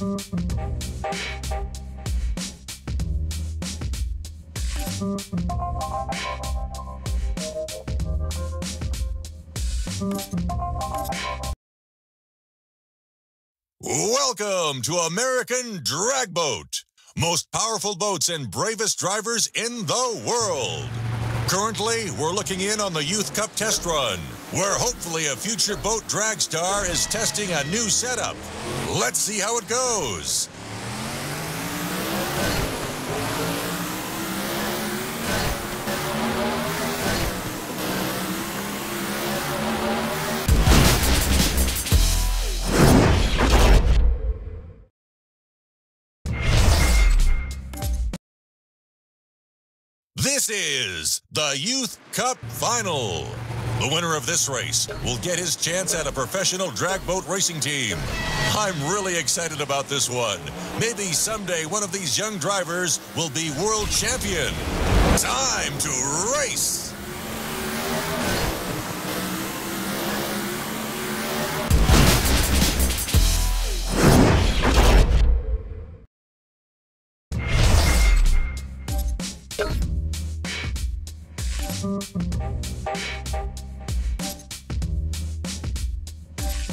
Welcome to American Drag Boat. Most powerful boats and bravest drivers in the world. Currently, we're looking in on the Youth Cup test run, where hopefully a future boat drag star is testing a new setup. Let's see how it goes. This is the Youth Cup Final. The winner of this race will get his chance at a professional drag boat racing team. I'm really excited about this one. Maybe someday one of these young drivers will be world champion. Time to race!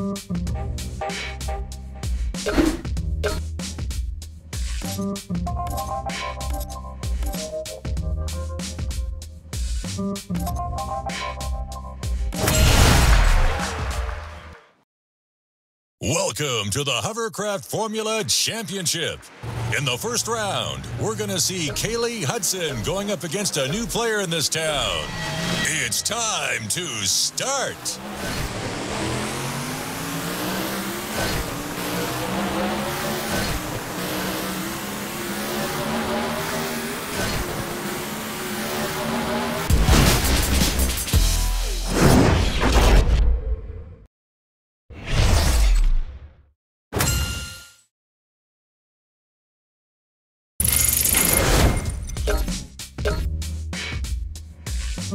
Welcome to the Hovercraft Formula Championship. In the first round, we're going to see Kaylee Hudson going up against a new player in this town. It's time to start.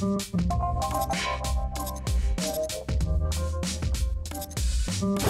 Thank you.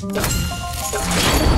Thank you.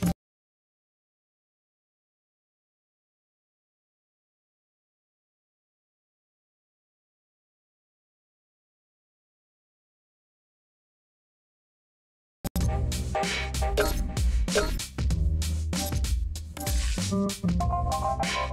Thank you.